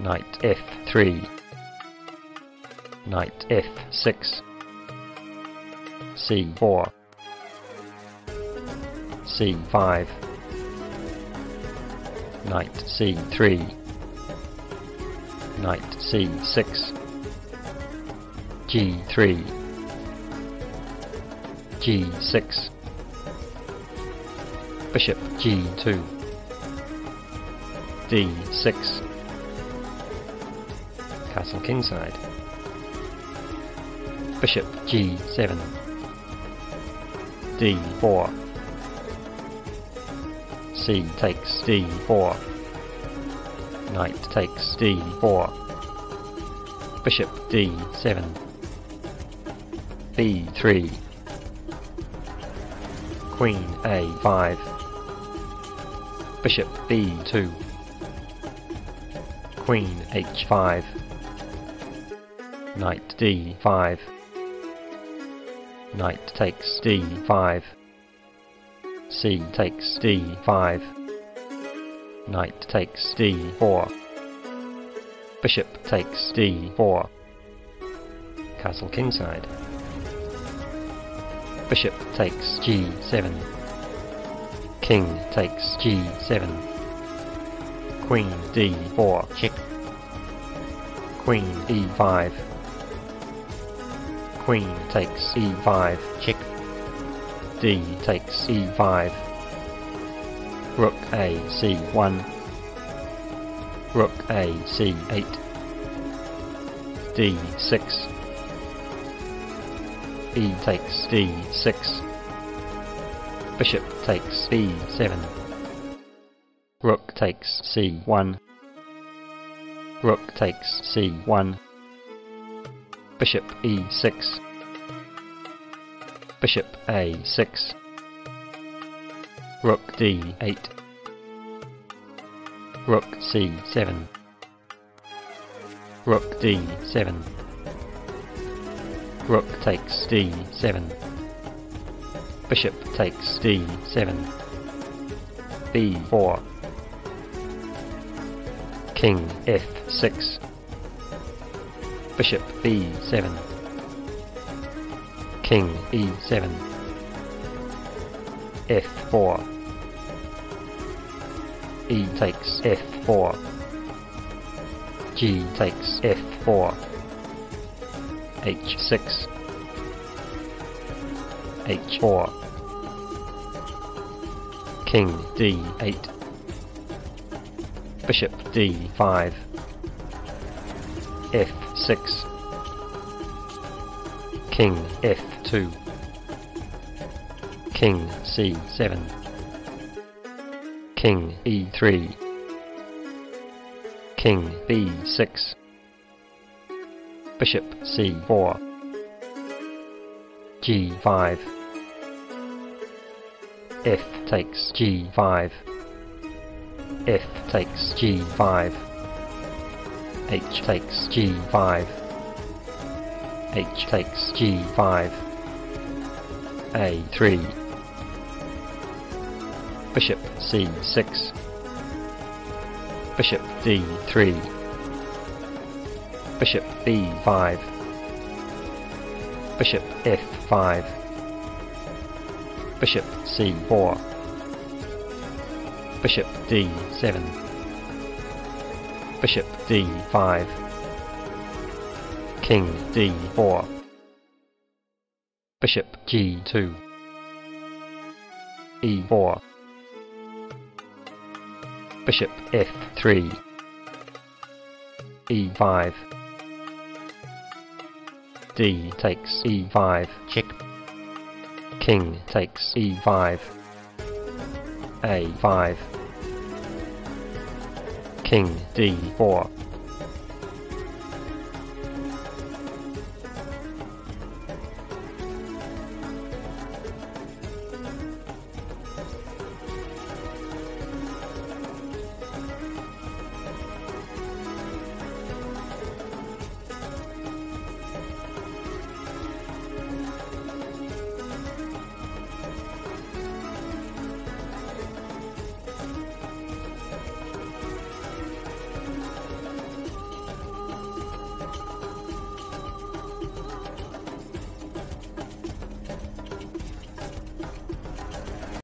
Knight f3 Knight f6 c4 c5 Knight c3 Knight c6 g3 g6 Bishop g2 d6 Castle kingside Bishop g7 d4 c takes d4 knight takes d4 bishop d7 b3 queen a5 bishop b2 queen h5 knight d5 knight takes d5 c takes d5 knight takes d4 bishop takes d4 castle kingside bishop takes g7 king takes g7 queen d4 check queen e5 queen takes e5 check d takes e5 rook a c1 rook a c8 d6 e takes d6 bishop takes e7 rook takes c1 rook takes c1 bishop e6 bishop a6 rook d8 rook c7 rook d7 rook takes d7 bishop takes d7 b4 king f6 bishop b7 king e7 f4 e takes f4 g takes f4 h6 h4 king d8 bishop d5 f6 king f2 king c7 king e3 king b6 bishop c4 g5 f takes g5 f takes g5 h takes g5 h takes g5 a3 bishop c6 bishop d3 bishop b5 bishop f5 bishop c4 bishop d7 bishop d5 king d4 bishop g2 e4 bishop f3 e5 d takes e5 check. King takes e5 a5 king d4